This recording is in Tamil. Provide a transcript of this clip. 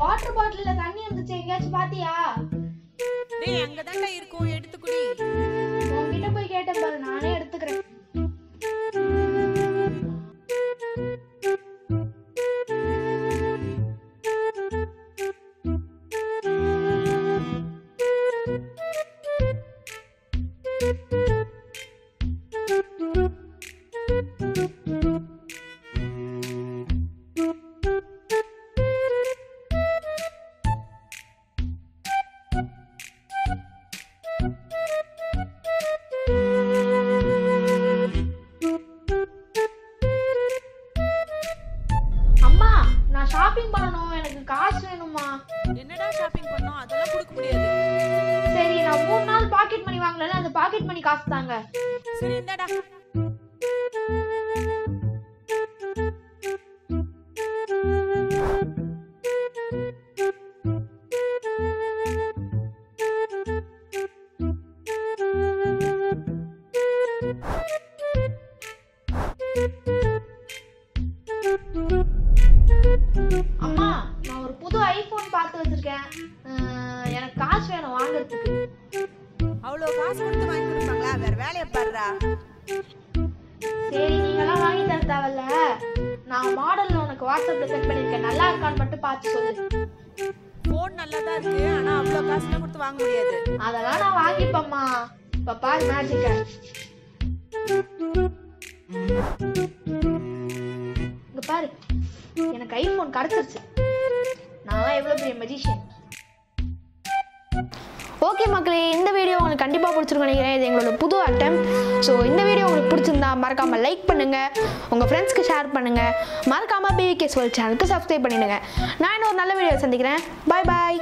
வாட்டர் பாட்டில்ல தண்ணி இருந்துச்சு எங்கேயாச்சும் பாத்தியா? டேய் அங்க தான்டா இருக்கும். எடுத்து குடி. ஷாப்பிங் பண்ணணும். எனக்கு காசு வேணுமா வாங்கல அந்த பாக்கெட் மணி காசு தாங்க. சரி இந்தாடா. அம்மா நான் ஒரு புது ஐபோன் பார்த்து வச்சிருக்கேன். எனக்கு காசு வேணும் வாங்குறதுக்கு. அவ்வளோ காசு கொடுத்து வாங்கி கொடுப்பாங்களா? வேற வேலையை பாருடா. சரி நீங்களாம் வாங்கி தர தேவையில்ல. நான் மாடல்ல உனக்கு வாட்ஸ்அப்ல சென்ட் பண்ணிருக்கேன் நல்லா இருக்கான்னு மட்டும் பார்த்து சொல்லு. ஃபோன் நல்லா தான் இருக்கு ஆனா அவ்வளோ காசுலாம் கொடுத்து வாங்க முடியாது. அதெல்லாம் நான் வாங்கிப்பேம்மா. இப்ப பாரு மேஜிக்க இங்க பாரு எனக்கு ஐபோன் கிடைச்சிருச்சு நான் எவ்வளவு பெரிய மெஜிஷியன் ஓகே மக்களே இந்த வீடியோ உங்களுக்கு கண்டிப்பாக பிடிச்சிருக்கோம் நினைக்கிறேன். இது எங்களோட புது அட்டம் ஸோ இந்த வீடியோ உங்களுக்கு பிடிச்சிருந்தா மறக்காமல் லைக் பண்ணுங்கள் உங்கள் ஃப்ரெண்ட்ஸ்க்கு ஷேர் பண்ணுங்கள் மறக்காமல் பிவிகேஸ்வல் சேனலுக்கு சப்ஸ்கிரைப் பண்ணிடுங்க. நான் இன்னொரு நல்ல வீடியோ சந்திக்கிறேன். பாய் பாய்